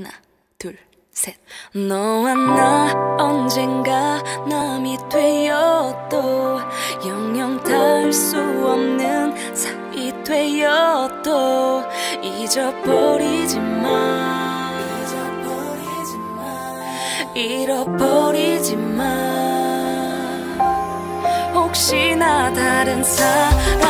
하나 둘 셋. 너와 나 언젠가 남이 되어도 영영 닿을 수 없는 사이 되어도 잊어버리지 마 잃어버리지 마 혹시나 다른 사람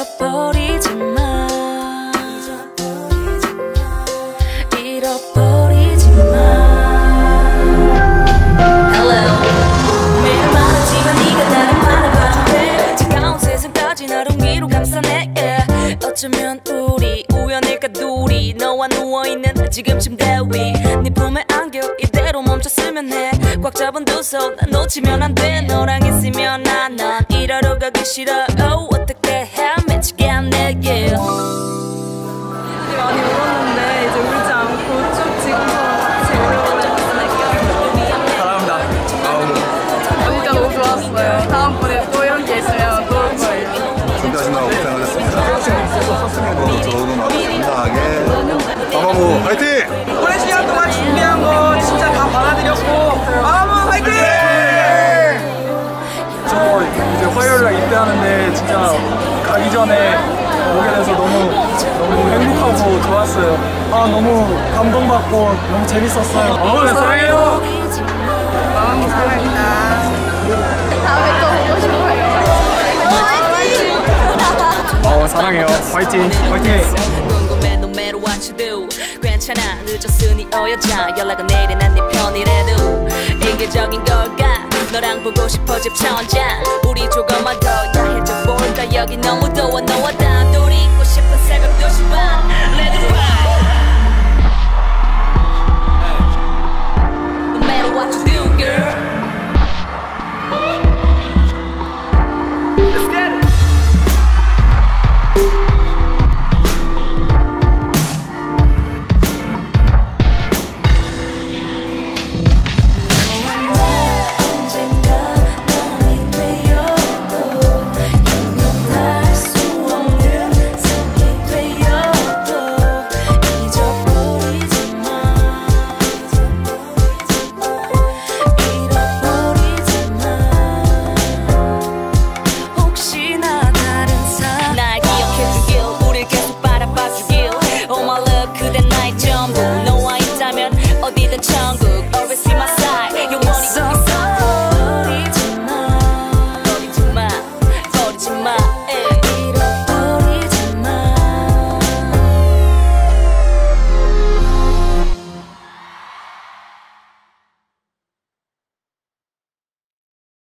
잊어버리지 마 잃어버리지 마 Hello 매일 많았지만 네가 나를 바라봐준대 차가운 세상까지 나를 위로 감싸네 yeah. 어쩌면 우리 우연일까 둘이 너와 누워있는 지금 침대 위네 품에 안겨 이대로 멈췄으면 해 꽉 잡은 두 손 놓치면 안 돼. 너랑 있으면 난넌 이러러 가기 싫어. Oh, 화이팅! 오랜 시간 동안 준비한 거 진짜 다 받아들였고 마마 화이팅! 저 이제 화요일 날 입대하는데 진짜 가기 전에 오게 돼서 너무 너무 행복하고 좋았어요. 아 너무 감동받고 너무 재밌었어요. 어, 네, 사랑해요. 마음이 사랑이다. 다음에 또 보고 싶어요. 어 사랑해요. 화이팅. 화이팅. Do 괜찮아 늦었으니 어여자. 연락은 내일이 난네 편이래도. 이기적인 걸까? 너랑 보고 싶어 집 천장. 우리 조금만 더 야해져 볼까? 여기 너무 더워